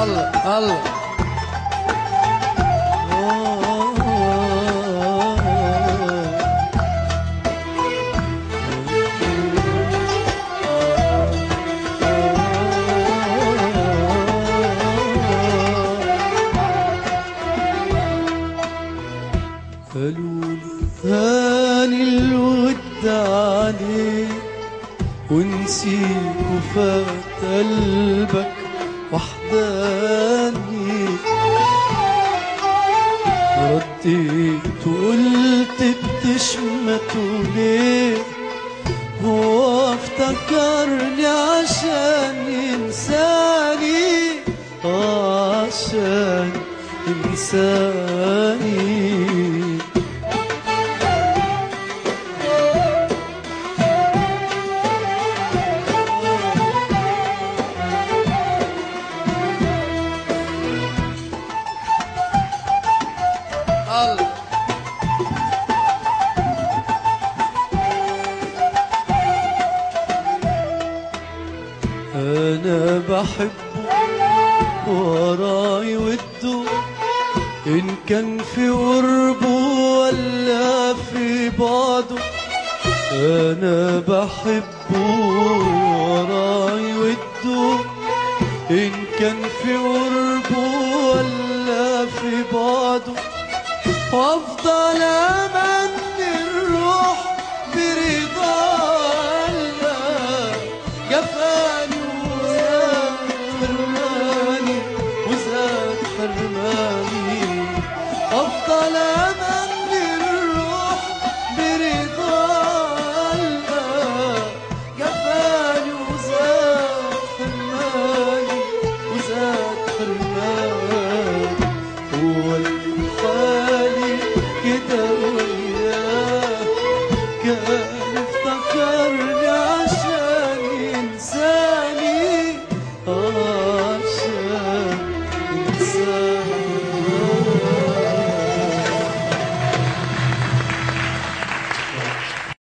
al al. Oh, oh. الود عليك ونسيك وفات قلبك وحداني. رديت وقلت بتشمته ليه هو افتكرني عشان ينساني عشان ينساني. بحبه وراي وده إن كان في قربه ولا في بعده أنا بحبه وراي وده إن كان في قربه ولا في بعده وأفضل أمني الروح برضا الله جفاني أمامي أفضل أمن للروح برضا قلبها جفاني وزاد حرماني وزاد حرماني هو اللي مخالي كده وياه